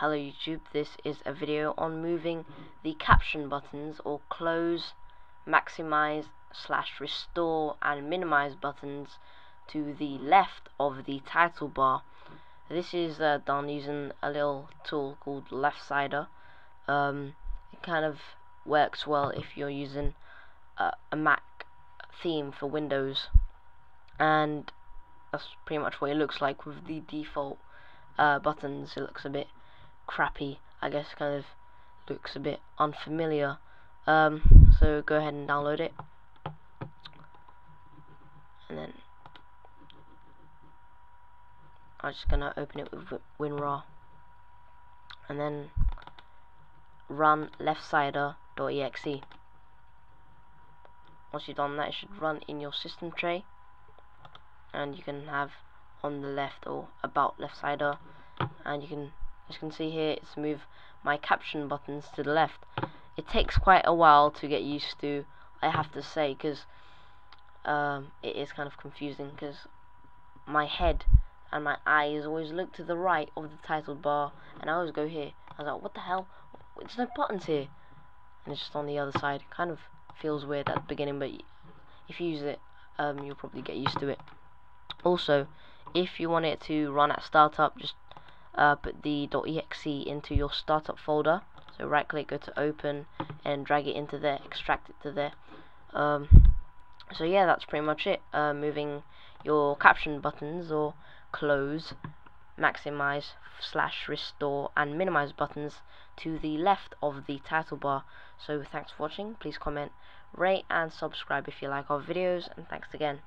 Hello YouTube, this is a video on moving the caption buttons or close, maximize, slash restore and minimize buttons to the left of the title bar. This is uh, done using a little tool called Left-Sider. Um, it kind of works well if you're using a, a Mac theme for Windows and that's pretty much what it looks like with the default uh, buttons. It looks a bit crappy. I guess kind of looks a bit unfamiliar. Um, so go ahead and download it. And then I'm just gonna open it with WinRAR. And then run leftsider.exe. Once you've done that, it should run in your system tray. And you can have on the left or about left sider and you can as you can see here it's move my caption buttons to the left. It takes quite a while to get used to I have to say because um, it is kind of confusing because my head and my eyes always look to the right of the title bar and I always go here. I was like what the hell? There's no buttons here. And it's just on the other side. Kind of feels weird at the beginning but if you use it um, you'll probably get used to it. Also if you want it to run at startup just uh, put the .exe into your startup folder. So right click go to open and drag it into there extract it to there. Um, so yeah that's pretty much it. Uh, moving your caption buttons or close maximize slash restore and minimize buttons to the left of the title bar. So thanks for watching. Please comment rate and subscribe if you like our videos. And thanks again